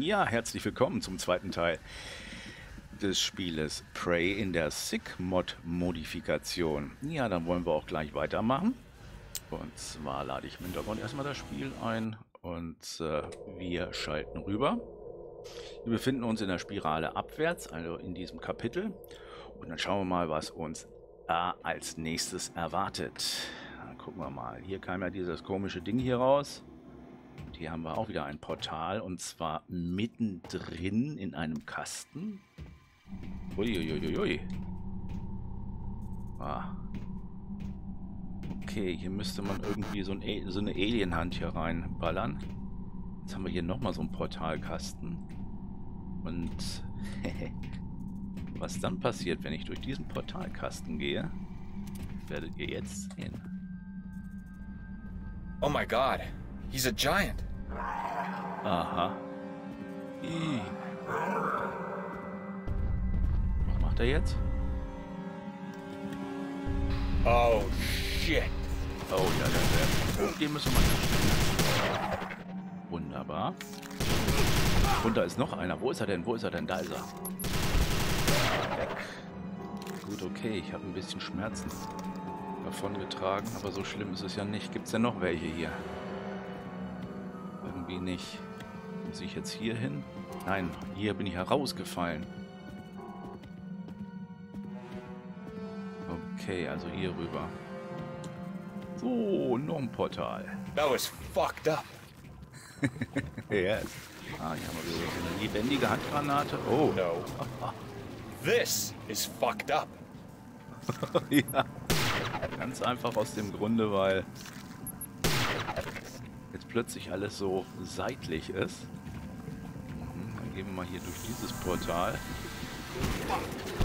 Ja, herzlich willkommen zum zweiten Teil des Spieles Prey in der Sick-Mod-Modifikation. Ja, dann wollen wir auch gleich weitermachen. Und zwar lade ich im Hintergrund erstmal das Spiel ein und äh, wir schalten rüber. Wir befinden uns in der Spirale abwärts, also in diesem Kapitel. Und dann schauen wir mal, was uns äh, als nächstes erwartet. Dann gucken wir mal. Hier kam ja dieses komische Ding hier raus. Und hier haben wir auch wieder ein Portal und zwar mittendrin in einem Kasten. Uiuiuiui. Ah. Okay, hier müsste man irgendwie so, ein, so eine Alienhand hier reinballern. Jetzt haben wir hier nochmal so einen Portalkasten. Und was dann passiert, wenn ich durch diesen Portalkasten gehe, werdet ihr jetzt sehen. Oh my god, he's a giant. Aha. Ih. Was macht er jetzt? Oh shit. Oh ja, der, der. Den müssen wir mal. Wunderbar. Und da ist noch einer. Wo ist er denn? Wo ist er denn? Da ist er. Weg. Gut, okay. Ich habe ein bisschen Schmerzen davon getragen, aber so schlimm ist es ja nicht. Gibt es denn noch welche hier? Irgendwie nicht. Muss ich jetzt hier hin? Nein, hier bin ich herausgefallen. Okay, also hier rüber. So, noch ein Portal. That was fucked up. yes. Ah, hier haben wir wieder so eine lebendige Handgranate. Oh. No. This is fucked up. ja. Ganz einfach aus dem Grunde, weil jetzt plötzlich alles so seitlich ist. Mhm, dann gehen wir mal hier durch dieses Portal.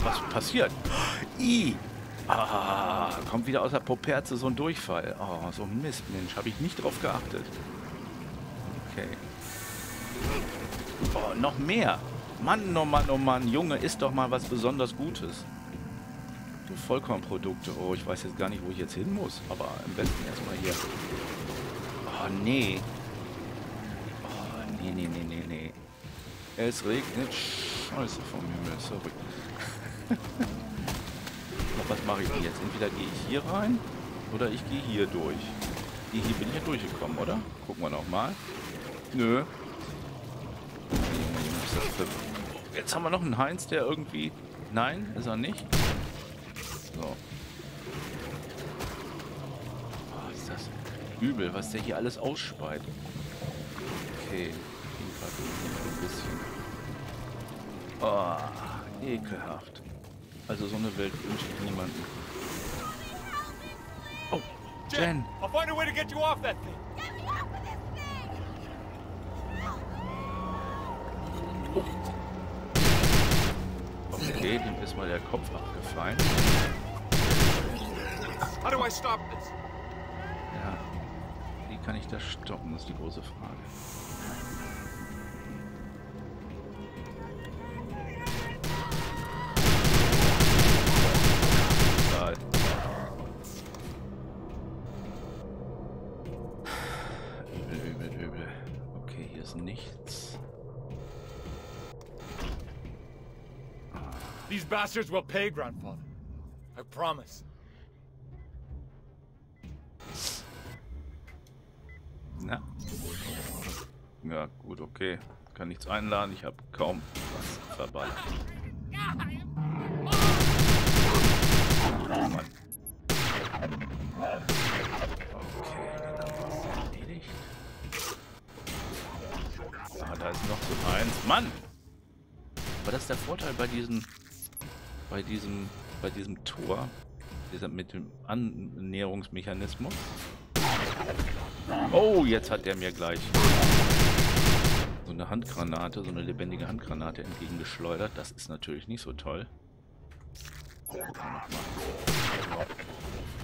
Was passiert? I! Ah, kommt wieder aus der Poperze so ein Durchfall. Oh, so ein Mist, Mensch. Habe ich nicht drauf geachtet. Okay. Oh, noch mehr. Mann, oh Mann, oh Mann. Junge, ist doch mal was besonders Gutes. So Vollkornprodukte. Oh, ich weiß jetzt gar nicht, wo ich jetzt hin muss. Aber am besten erstmal hier. Oh, nee. Oh, nee, nee, nee, nee, nee. Es regnet Scheiße vom Himmel. Sorry. Was mache ich denn jetzt? Entweder gehe ich hier rein oder ich gehe hier durch. Hier, bin ich ja durchgekommen, oder? Gucken wir nochmal. Nö. Jetzt haben wir noch einen Heinz, der irgendwie... Nein, ist er nicht. So. Oh, ist das übel, was der hier alles ausspeit. Okay. Ein bisschen. Oh, ekelhaft. Also so eine Welt wünsche ich niemanden. Oh, Jen. I'll find a way to get you off that thing. Get me off of this thing! Okay, dem ist mal der Kopf abgefallen. How do I stop this? Kann ich das stoppen, ist die große Frage. These bastards will pay, grandfather. I promise. Na. Ja, gut, okay. Kann nichts einladen, ich habe kaum was verballert. Oh Mann. Okay, dann haben wir es erledigt. Ah, da ist noch so eins. Mann! Aber das ist der Vorteil bei diesem, bei diesem, bei diesem Tor, dieser mit dem Annäherungsmechanismus. Oh, jetzt hat der mir gleich so eine Handgranate, so eine lebendige Handgranate entgegengeschleudert. Das ist natürlich nicht so toll.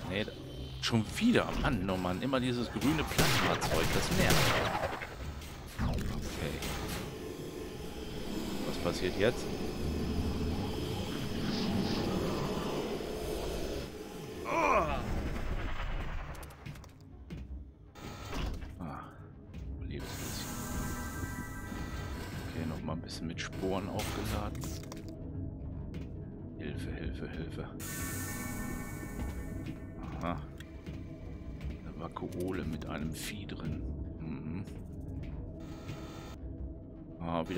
Nee, schon wieder. Mann, oh Mann. Immer dieses grüne Plasma-Zeug. Das nervt. Okay. Was passiert jetzt?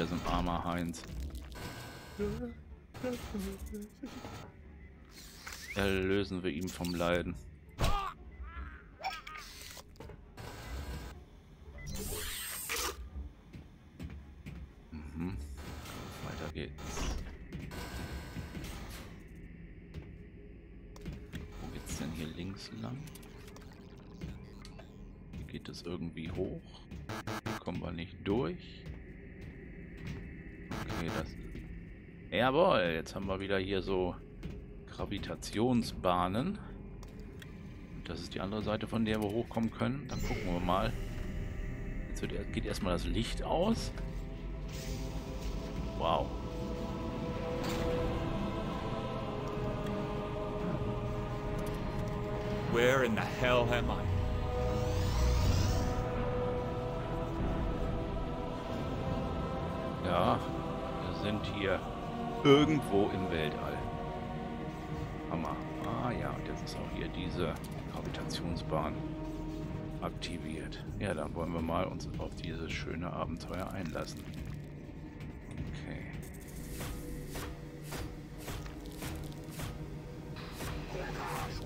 So ein armer Heinz. Erlösen wir ihn vom Leiden. Mhm. Weiter geht's. Wo geht's denn hier links lang? Geht es irgendwie hoch. Kommen wir nicht durch. Okay, das... Jawohl, jetzt haben wir wieder hier so Gravitationsbahnen. Und das ist die andere Seite, von der wir hochkommen können. Dann gucken wir mal. Jetzt wird, geht erstmal das Licht aus. Wow. Where in the hell am I? Ja, sind hier irgendwo im Weltall. Hammer. Ah ja, und jetzt ist auch hier diese Gravitationsbahn aktiviert. Ja, dann wollen wir mal uns auf dieses schöne Abenteuer einlassen. Okay.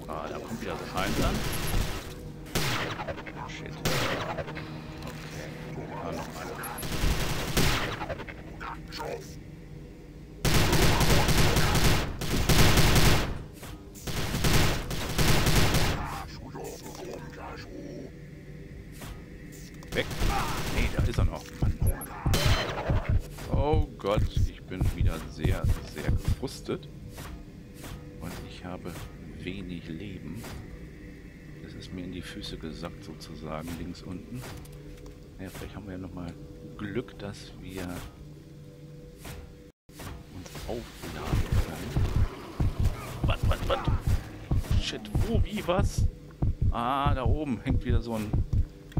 Ah, da kommt wieder so ein Einsatz. Shit. Okay. Ah, noch sozusagen, links unten. Ja, vielleicht haben wir ja nochmal Glück, dass wir uns aufladen können. Was, was, was? Shit, wo, wie, was? Ah, da oben hängt wieder so ein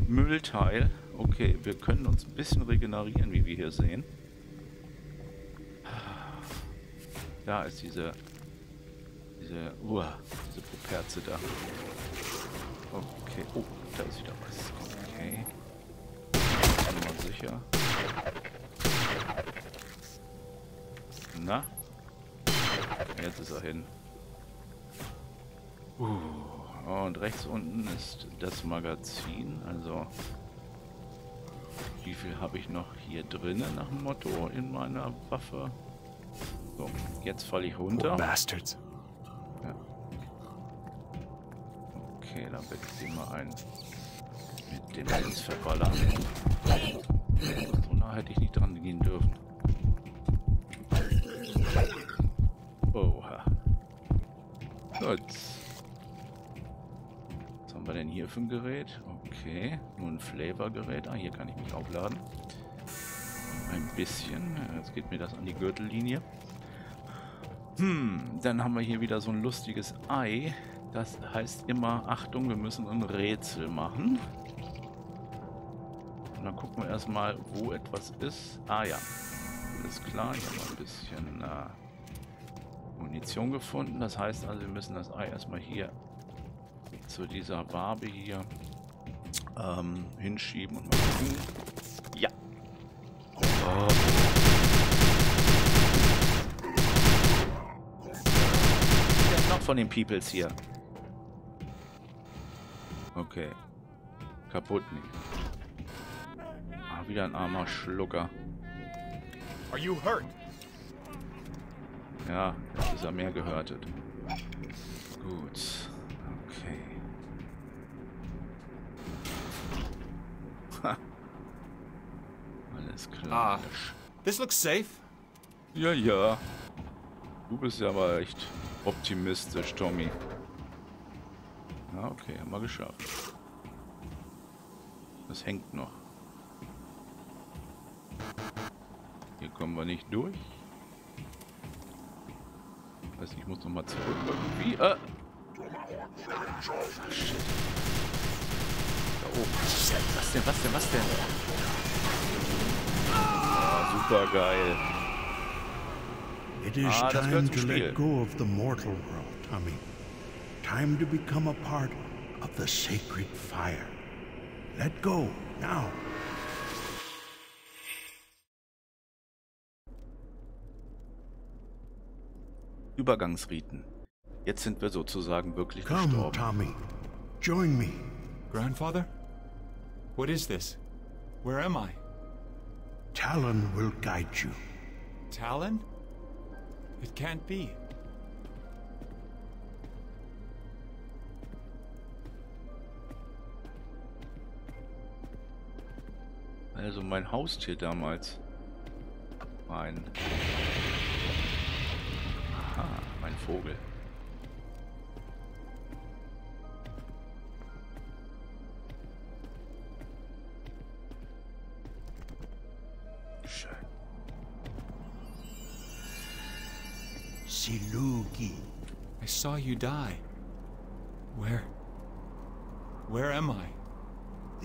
Müllteil. Okay, wir können uns ein bisschen regenerieren, wie wir hier sehen. Da ist diese... Diese... Uah, diese Properze da. Okay. Oh, da ist wieder was. Okay. Mal sicher. Na? Jetzt ist er hin. Uh, und rechts unten ist das Magazin. Also, wie viel habe ich noch hier drinnen nach dem Motto in meiner Waffe? So, jetzt falle ich runter. bastards. Okay, dann wechsle ich mal ein mit dem Linksverballer. So nah hätte ich nicht dran gehen dürfen. Oha. Gut. Was haben wir denn hier für ein Gerät? Okay, nur ein Flavor-Gerät. Ah, hier kann ich mich aufladen. Ein bisschen. Jetzt geht mir das an die Gürtellinie. Hm, dann haben wir hier wieder so ein lustiges Ei. Das heißt immer, Achtung, wir müssen ein Rätsel machen. Und dann gucken wir erstmal, wo etwas ist. Ah ja, alles klar. Ich habe ein bisschen äh, Munition gefunden. Das heißt also, wir müssen das Ei erstmal hier zu dieser Wabe hier ähm, hinschieben und mal gucken. Ja. Oh. Noch von den Peoples hier? Okay. Kaputt nicht. Ah, wieder ein armer Schlucker. Are you hurt? Ja, jetzt ist er mehr gehörtet. Gut. Okay. Ha. Alles klar. Ah. This looks safe. Ja, ja. Du bist ja aber echt optimistisch, Tommy. Ja, okay, haben wir geschafft. Das hängt noch. Hier kommen wir nicht durch. Weiß ich muss noch mal zurück irgendwie. Äh. Ah, shit. Da oben. Was denn, was denn, was denn? Ah, super geil. It is Ah, das time to let go of the mortal world, Tommy. Time to become a part of the sacred fire. Let go now. Übergangsriten. Jetzt sind wir sozusagen wirklich Come, gestorben. Tommy. Join me. Grandfather? What is this? Where am I? Talon will guide you. Talon? It can't be. Also mein Haustier damals. Mein... Aha, mein Vogel. Schön. Silugi. I saw you die. Where? Where am I?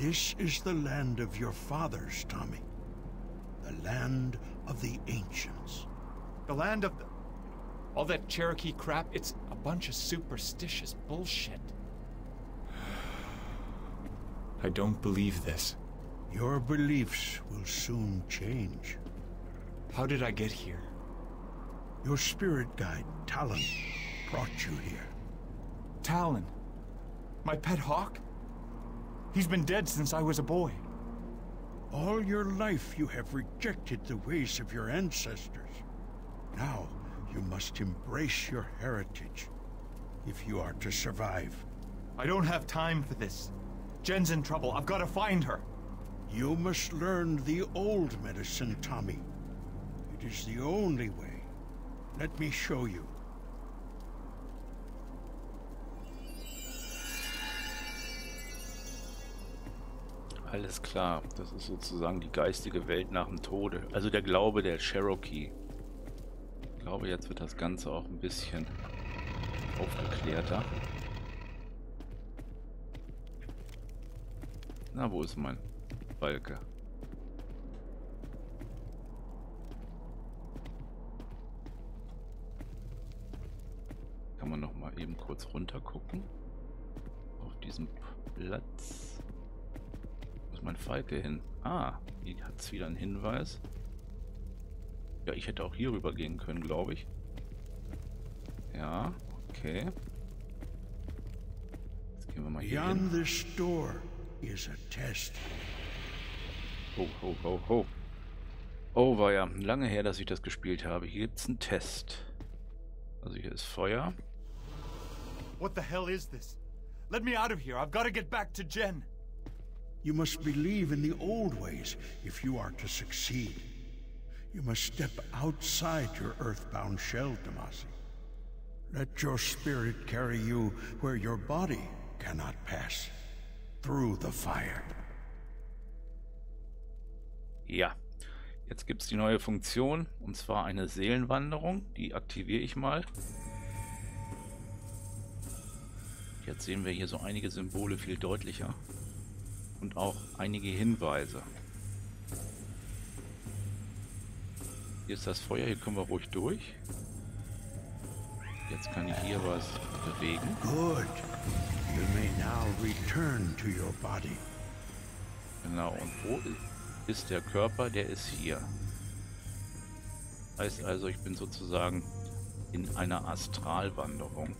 This is the land of your fathers, Tommy. The land of the ancients. The land of the... All that Cherokee crap, it's a bunch of superstitious bullshit. I don't believe this. Your beliefs will soon change. How did I get here? Your spirit guide, Talon, brought you here. Talon. My pet hawk? He's been dead since I was a boy. All your life you have rejected the ways of your ancestors. Now you must embrace your heritage if you are to survive. I don't have time for this. Jen's in trouble. I've got to find her. You must learn the old medicine, Tommy. It is the only way. Let me show you. Alles klar, das ist sozusagen die geistige Welt nach dem Tode. Also der Glaube der Cherokee. Ich glaube, jetzt wird das Ganze auch ein bisschen aufgeklärter. Na, wo ist mein Balke? Kann man noch mal eben kurz runter gucken. Auf diesem Platz. Mein Falke hin? Ah, hier hat es wieder einen Hinweis. Ja, ich hätte auch hier rüber gehen können, glaube ich. Ja, okay. Jetzt gehen wir mal hier hin. Beyond this door is a test. Ho, ho, ho, ho. Oh, war ja lange her, dass ich das gespielt habe. Hier gibt es einen Test. Also hier ist Feuer. What the hell is this? Let me out of here. I've got to get back to Jen. You must believe in the old ways if you are to succeed. You must step outside your earthbound shell, Damasi. Let your spirit carry you where your body cannot pass. Through the fire. Ja, jetzt gibt es die neue Funktion und zwar eine Seelenwanderung. Die aktiviere ich mal. Jetzt sehen wir hier so einige Symbole viel deutlicher und auch einige Hinweise. Hier ist das Feuer, hier können wir ruhig durch. Jetzt kann ich hier was bewegen. Good. You may now return to your body. Genau, und wo ist der Körper? Der ist hier. Heißt also, ich bin sozusagen in einer Astralwanderung.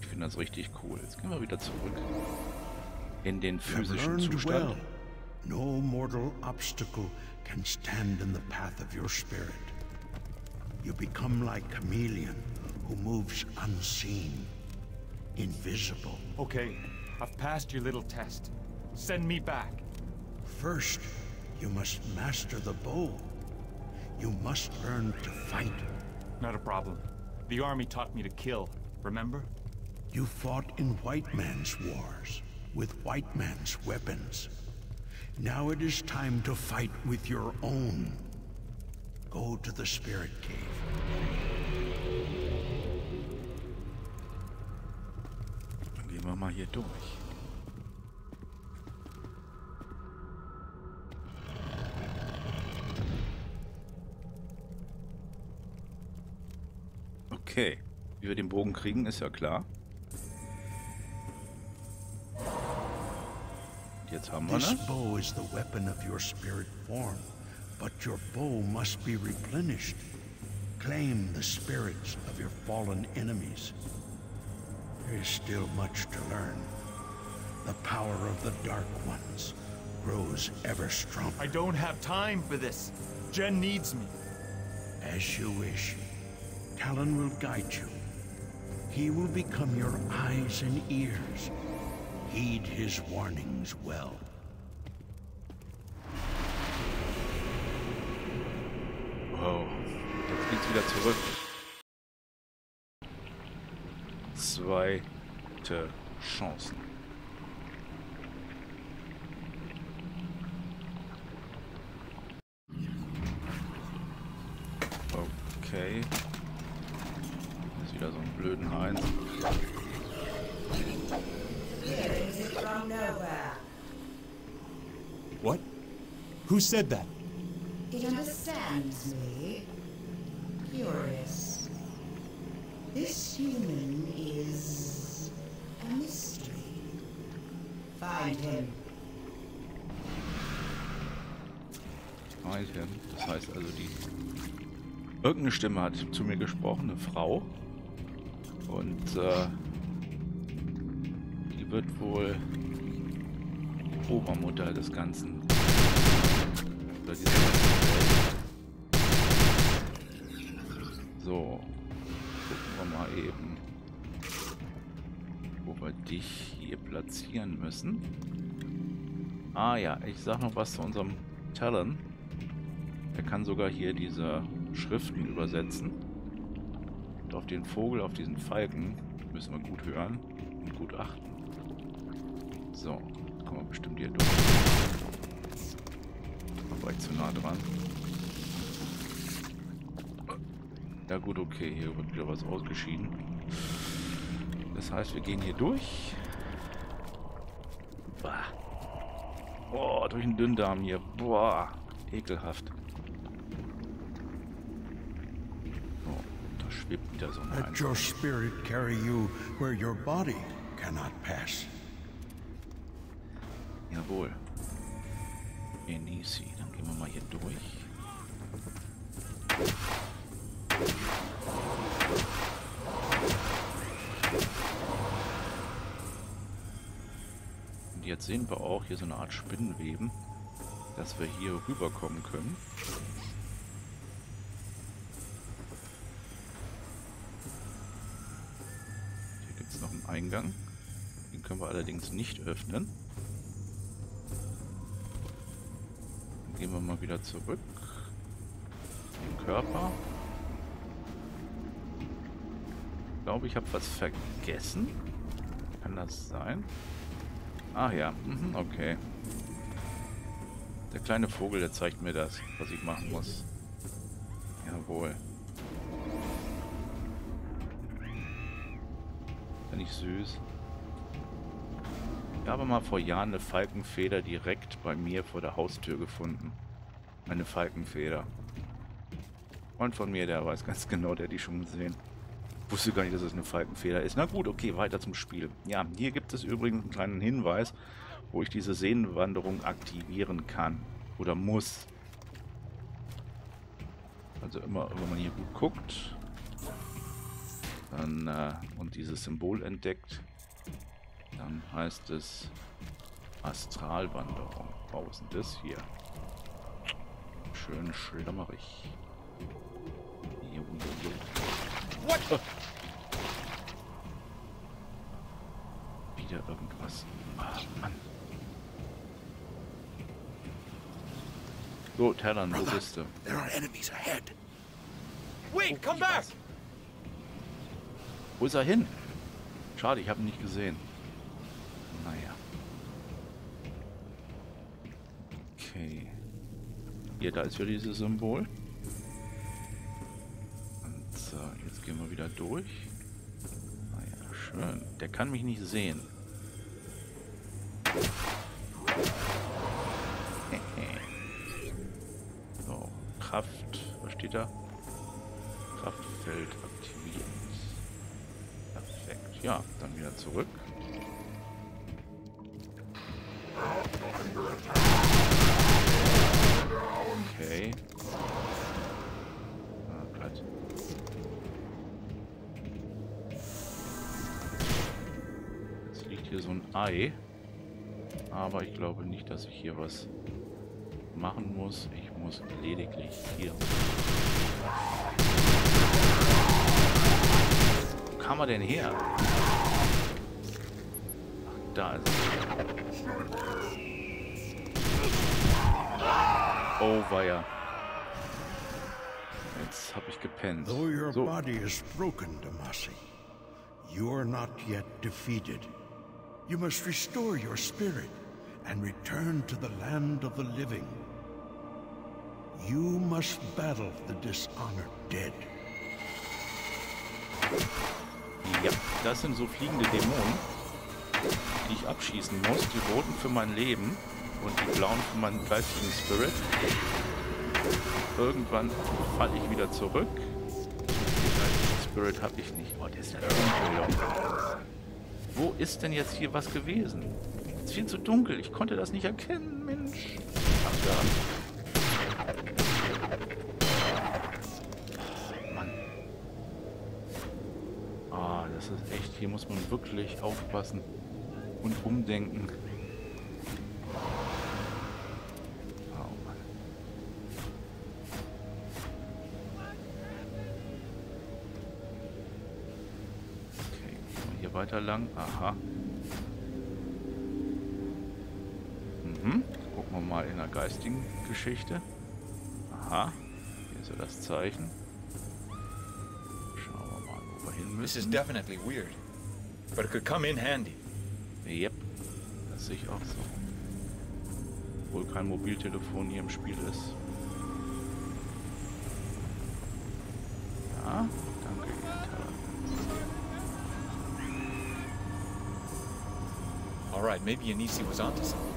Ich finde das richtig cool. Jetzt gehen wir wieder zurück in den have physischen learned well. Zustand. No mortal obstacle can stand in the path of your spirit. You become like chameleon who moves unseen, invisible. Okay, I've passed your little test. Send me back. First, you must master the bow. You must learn to fight. Not a problem. The army taught me to kill, remember? You fought in white man's wars, with white man's weapons. Now it is time to fight with your own. Go to the Spirit Cave. Dann gehen wir mal hier durch. Okay. Wie wir den Bogen kriegen, ist ja klar. Jetzt haben wir This das. bow is the weapon of your spirit form, but your bow must be replenished. Claim the spirits of your fallen enemies. There is still much to learn. The power of the Dark Ones grows ever stronger. I don't have time for this. Jen needs me. As you wish. Talon will guide you. He will become your eyes and ears. Heed his warnings well. Wow. Jetzt geht's wieder zurück. Zweite Chancen. Okay. Ist wieder so ein blöden Heinz. From nowhere. What? Who said that? It understands me. Curious. This human is a mystery. Find him. Item. Das heißt also die... Irgendeine Stimme hat zu mir gesprochen, eine Frau. Und äh, die wird wohl Obermutter des Ganzen. So. Gucken wir mal eben, wo wir dich hier platzieren müssen. Ah ja, ich sag noch was zu unserem Talon. Er kann sogar hier diese Schriften übersetzen. Und auf den Vogel, auf diesen Falken, müssen wir gut hören und gut achten. So, kommen wir bestimmt hier durch. War ich zu nah dran. Ja gut, okay, hier wird wieder was ausgeschieden. Das heißt, wir gehen hier durch. Bah. Boah, durch den Dünndarm hier. Boah, ekelhaft. So, da schwebt wieder so ein Let your spirit carry you where your body cannot pass. So eine Art Spinnenweben, dass wir hier rüberkommen können. Hier gibt es noch einen Eingang. Den können wir allerdings nicht öffnen. Dann gehen wir mal wieder zurück. Den Körper. Ich glaube, ich habe was vergessen. Kann das sein? Ach ja, mhm, okay. Der kleine Vogel, der zeigt mir das, was ich machen muss. Jawohl. Finde ich süß. Ich habe mal vor Jahren eine Falkenfeder direkt bei mir vor der Haustür gefunden. Eine Falkenfeder. Freund von mir, der weiß ganz genau, der hat die schon gesehen. Wusste gar nicht, dass es eine Falkenfeder ist. Na gut, okay, weiter zum Spiel. Ja, hier gibt es übrigens einen kleinen Hinweis, wo ich diese Sehnenwanderung aktivieren kann. Oder muss. Also immer, wenn man hier gut guckt, dann äh, und dieses Symbol entdeckt, dann heißt es Astralwanderung. Oh, was ist denn das hier? Schön schlammerig. Jo, jo, jo. What? Wieder irgendwas. Ah, Mann. So, Talon, wo bist du? There are enemies ahead. Wait, come back! Wo ist er hin? Schade, ich habe ihn nicht gesehen. Naja. Okay. Hier, da ist wieder dieses Symbol. Durch. Naja, schön. Der kann mich nicht sehen. so, Kraft. Was steht da? Kraftfeld aktivieren. ja, dann wieder zurück. Okay. Ei. Aber ich glaube nicht, dass ich hier was machen muss. Ich muss lediglich hier. Wo kam er denn her? Ach, da ist er. Oh, weia. Jetzt habe ich gepennt. Though your So, body is broken, Damasi, you are not yet defeated. You must restore your spirit and return to the land of the living. You must battle the dishonored dead. ja, das sind so fliegende Dämonen, die ich abschießen muss. Die roten für mein Leben und die blauen für meinen geistigen Spirit. Irgendwann falle ich wieder zurück. Den geistigen Spirit habe ich nicht. Oh, der ist ja. Wo ist denn jetzt hier was gewesen? Es ist viel zu dunkel. Ich konnte das nicht erkennen, Mensch. Ach, da. Oh, Mann. Ah, das ist echt, hier muss man wirklich aufpassen und umdenken. Weiter lang. Aha. Mhm. Gucken wir mal in der geistigen Geschichte. Aha. Hier ist ja das Zeichen. Schauen wir mal, wo wir hin This is müssen. definitely weird, but it could come in handy. Yep, das sehe ich auch so. Obwohl kein Mobiltelefon hier im Spiel ist. All right, maybe Anisi was onto something.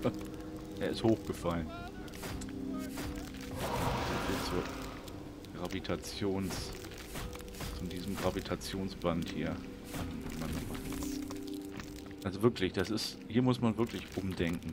Er ist hochgefallen. So Gravitations... Zu diesem Gravitationsband hier. Also wirklich, das ist... Hier muss man wirklich umdenken.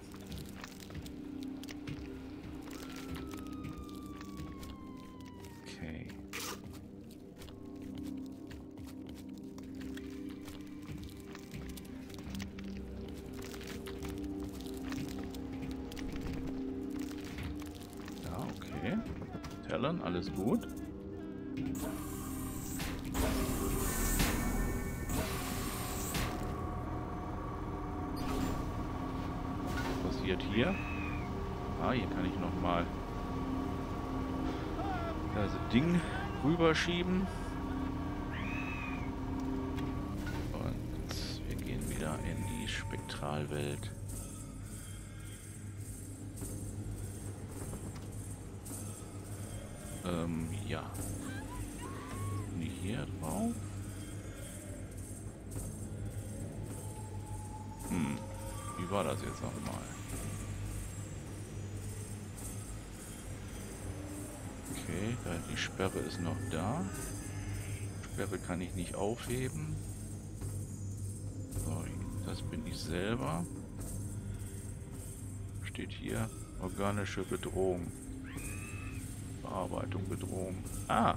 Alles gut. Was passiert hier? Ah, hier kann ich noch mal das Ding rüberschieben. Ähm, ja. Nicht hier drauf. Hm. Wie war das jetzt nochmal? Okay, die Sperre ist noch da. Sperre kann ich nicht aufheben. So, das bin ich selber. Steht hier organische Bedrohung. Bearbeitung, Bedrohung. Ah!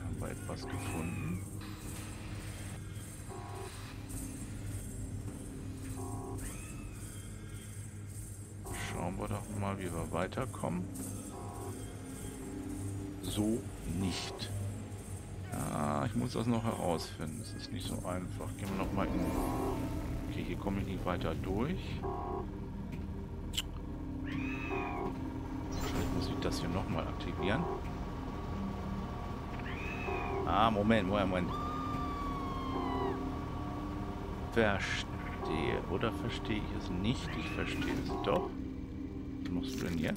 Haben wir etwas gefunden. Schauen wir doch mal, wie wir weiterkommen. So nicht. Ja, ich muss das noch herausfinden. Es ist nicht so einfach. Gehen wir noch mal in... Okay, hier komme ich nicht weiter durch. Vielleicht muss ich das hier nochmal aktivieren. Ah, Moment, Moment, Moment. Verstehe. Oder verstehe ich es nicht? Ich verstehe es doch. Was musst du denn hier?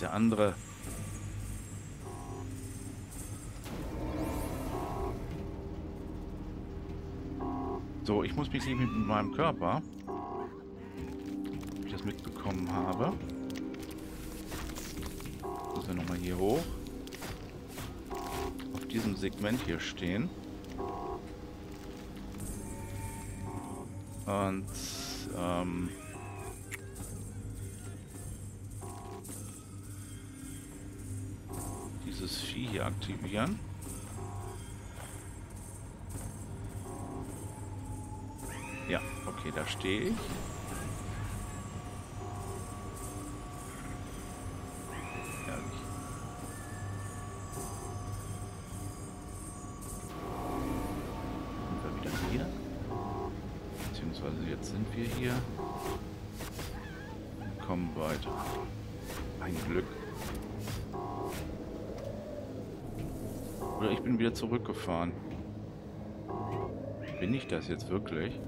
Der andere? So, ich muss mich mit meinem Körper, ob ich das mitbekommen habe. Muss ja nochmal hier hoch. Auf diesem Segment hier stehen. Und ähm, Vieh hier aktivieren. Ja, okay, da stehe ich. Herrlich. Sind wir wieder hier? Beziehungsweise jetzt sind wir hier. Und kommen weiter. Ein Glück. Oder ich bin wieder zurückgefahren. Bin ich das jetzt wirklich?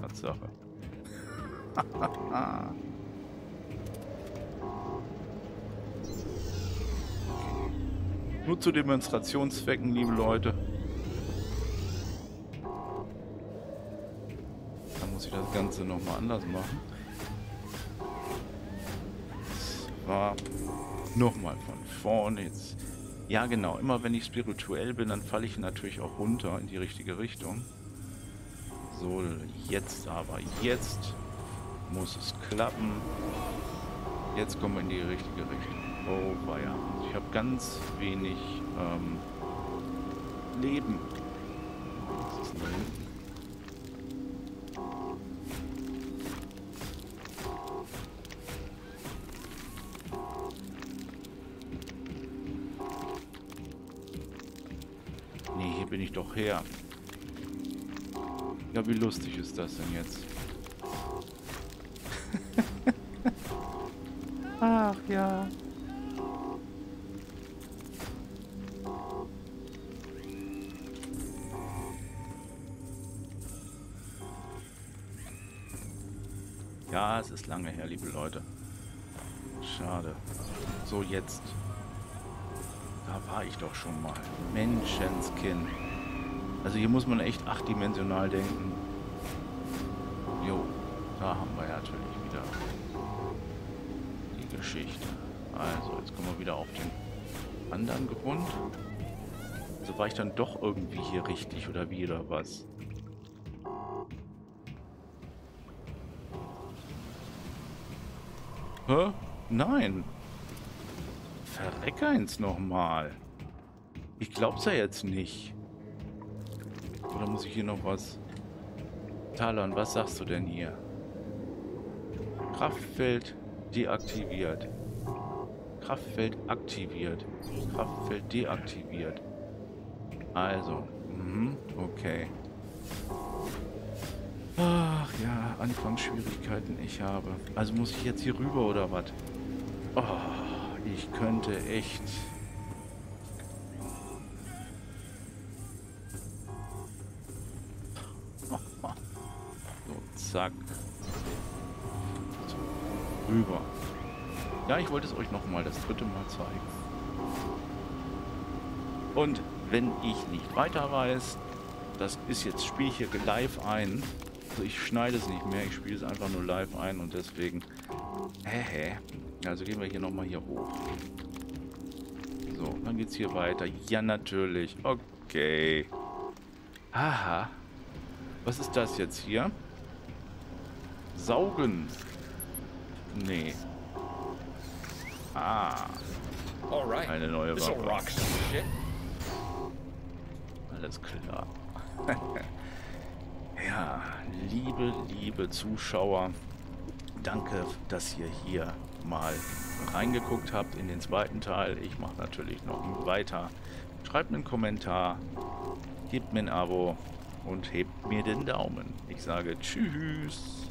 Tatsache. Nur zu Demonstrationszwecken, liebe Leute. Dann muss ich das Ganze nochmal anders machen. War nochmal von vorne jetzt. Ja genau, immer wenn ich spirituell bin, dann falle ich natürlich auch runter in die richtige Richtung. So, jetzt aber, jetzt muss es klappen. Jetzt kommen wir in die richtige Richtung. Oh, weia. Ich habe ganz wenig ähm, Leben. Was ist denn da hinten? Nee, hier bin ich doch her. Ja, wie lustig ist das denn jetzt? Ach ja. Ja, es ist lange her, liebe Leute. Schade. So, jetzt. Da war ich doch schon mal. Menschenskind. Also hier muss man echt achtdimensional denken. Jo, da haben wir ja natürlich wieder die Geschichte. Also, jetzt kommen wir wieder auf den anderen Grund. Also war ich dann doch irgendwie hier richtig oder wie oder was? Hä? Nein. Verreck eins nochmal. Ich glaub's ja jetzt nicht. Oder muss ich hier noch was? Talon, was sagst du denn hier? Kraftfeld deaktiviert. Kraftfeld aktiviert. Kraftfeld deaktiviert. Also, mhm, okay. Ach ja, Anfangsschwierigkeiten ich habe. Also muss ich jetzt hier rüber oder was? Oh, ich könnte echt... rüber. Ja, ich wollte es euch nochmal das dritte Mal zeigen. Und wenn ich nicht weiter weiß, das ist jetzt, spiele ich hier live ein. Also ich schneide es nicht mehr, ich spiele es einfach nur live ein und deswegen... Hä, Also gehen wir hier nochmal hier hoch. So, dann geht's hier weiter. Ja, natürlich. Okay. Haha. Was ist das jetzt hier? Saugen. Nee. Ah. All right. Eine neue Waffe. Alles klar. ja, liebe, liebe Zuschauer, danke, dass ihr hier mal reingeguckt habt in den zweiten Teil. Ich mache natürlich noch weiter. Schreibt einen Kommentar, gebt mir ein Abo und hebt mir den Daumen. Ich sage Tschüss.